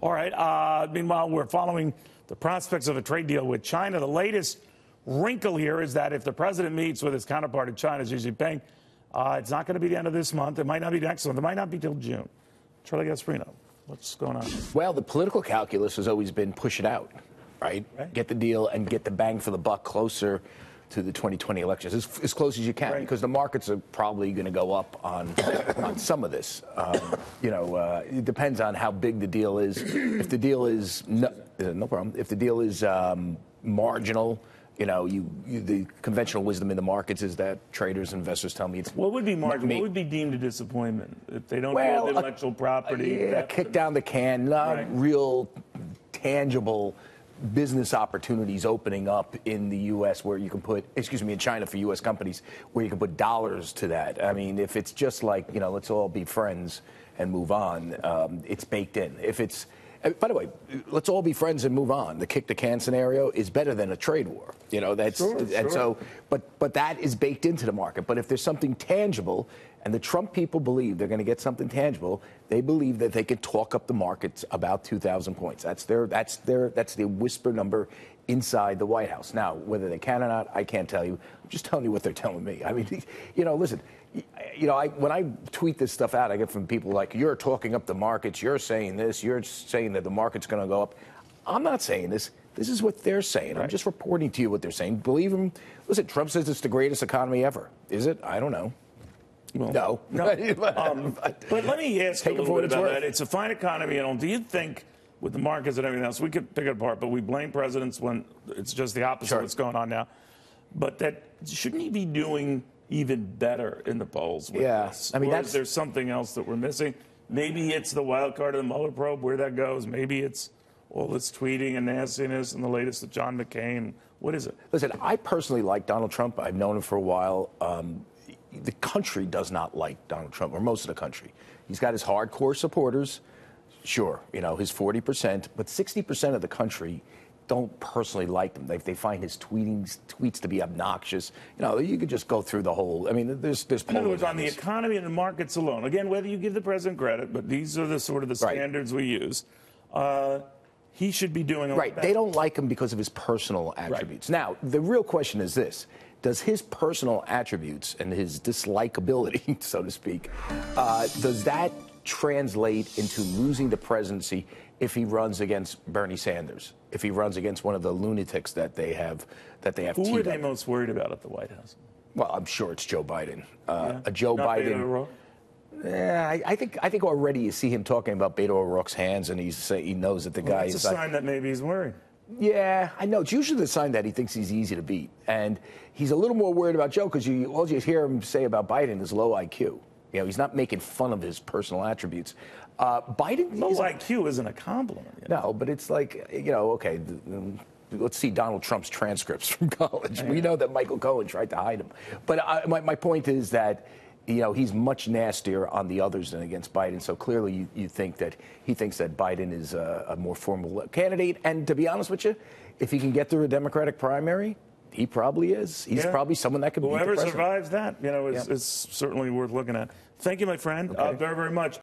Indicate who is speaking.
Speaker 1: All right. Uh, meanwhile, we're following the prospects of a trade deal with China. The latest wrinkle here is that if the president meets with his counterpart in China, Xi Jinping, uh, it's not going to be the end of this month. It might not be next month. It might not be till June. Charlie Gasparino, what's going on?
Speaker 2: Well, the political calculus has always been push it out, right?
Speaker 1: Right.
Speaker 2: Get the deal and get the bang for the buck closer to the 2020 elections, as, as close as you can,
Speaker 1: Right.
Speaker 2: because the markets are probably going to go up on on some of this. Um, you know, uh, it depends on how big the deal is. If the deal is no, uh, no problem. If the deal is um, marginal. You know, you, you, the conventional wisdom in the markets is that traders, and investors tell me it's
Speaker 1: What would be marginal? What would be deemed a disappointment if they don't
Speaker 2: well,
Speaker 1: deal with
Speaker 2: a-
Speaker 1: intellectual property?
Speaker 2: Yeah, kick down the can. Not
Speaker 1: Right.
Speaker 2: real tangible business opportunities opening up in the U.S. where you can put, excuse me, in China for U.S. companies where you can put dollars to that. I mean, if it's just like you know, let's all be friends and move on, um, it's baked in. If it's by the way, let's all be friends and move on. The kick the can scenario is better than a trade war. You know, that's
Speaker 1: Sure,
Speaker 2: and
Speaker 1: sure.
Speaker 2: so but but that is baked into the market. But if there's something tangible, and the Trump people believe they're going to get something tangible, they believe that they could talk up the markets about 2,000 points. That's their that's their that's the whisper number inside the White House. Now, whether they can or not, I can't tell you. I'm just telling you what they're telling me. I mean, you know, listen. You know, I, when I tweet this stuff out, I get from people like, "You're talking up the markets. You're saying this. You're saying that the market's going to go up." I'm not saying this. This is what they're saying. I'm just reporting to you what they're saying. Believe them. Listen, Trump says it's the greatest economy ever. Is it? I don't know.
Speaker 1: Well,
Speaker 2: No.
Speaker 1: no. um, but let me ask you a little bit
Speaker 2: it's
Speaker 1: about
Speaker 2: worth.
Speaker 1: that. It's a fine economy, and. Do you think, with the markets and everything else, we could pick it apart, but we blame presidents when it's just the opposite
Speaker 2: Sure.
Speaker 1: of what's going on now. But that shouldn't he be doing even better in the polls? With
Speaker 2: Yeah.
Speaker 1: this?
Speaker 2: I mean,
Speaker 1: or
Speaker 2: that's-
Speaker 1: is there something else that we're missing? Maybe it's the wild card of the Mueller probe, where that goes. Maybe it's all this tweeting and nastiness and the latest with John McCain. What is it?
Speaker 2: Listen, I personally like Donald Trump. I've known him for a while. Um, the country does not like Donald Trump, or most of the country. He's got his hardcore supporters, sure, you know, his 40%, but 60% of the country don't personally like them. They, they find his tweetings, tweets to be obnoxious. You know, you could just go through the whole. I mean, there's there's
Speaker 1: In other words, on the economy and the markets alone, again, whether you give the president credit, but these are the sort of the
Speaker 2: Right.
Speaker 1: standards we use, uh, he should be doing a
Speaker 2: Right.
Speaker 1: better.
Speaker 2: They don't like him because of his personal attributes. Now, the real question is this Does his personal attributes and his dislikability, so to speak, uh, does that translate into losing the presidency if he runs against Bernie Sanders? If he runs against one of the lunatics that they have that they have
Speaker 1: Who are they
Speaker 2: up?
Speaker 1: most worried about at the White House?
Speaker 2: Well, I'm sure it's Joe Biden. Uh,
Speaker 1: Yeah.
Speaker 2: A Joe
Speaker 1: Not
Speaker 2: Biden. Yeah, I, I think I think already you see him talking about Beto O'Rourke's hands, and he's say, he knows that the guy
Speaker 1: It's a
Speaker 2: is like,
Speaker 1: sign that maybe he's worried.
Speaker 2: yeah, I know. It's usually the sign that he thinks he's easy to beat. And he's a little more worried about Joe because you, all you hear him say about Biden is low IQ. You know, he's not making fun of his personal attributes. Uh, Biden,
Speaker 1: Low IQ isn't a compliment. you know?
Speaker 2: no, but it's like, you know, okay, th- let's see Donald Trump's transcripts from college. We know that Michael Cohen tried to hide them. But I, my, my point is that, you know, he's much nastier on the others than against Biden. So clearly you, you think that he thinks that Biden is a, a more formal candidate. And to be honest with you, if he can get through a Democratic primary, he probably is. He's
Speaker 1: Yeah.
Speaker 2: probably someone that could
Speaker 1: Whoever survives that, you know, is,
Speaker 2: Yeah.
Speaker 1: is certainly worth looking at. Thank you, my friend, uh, very, very much.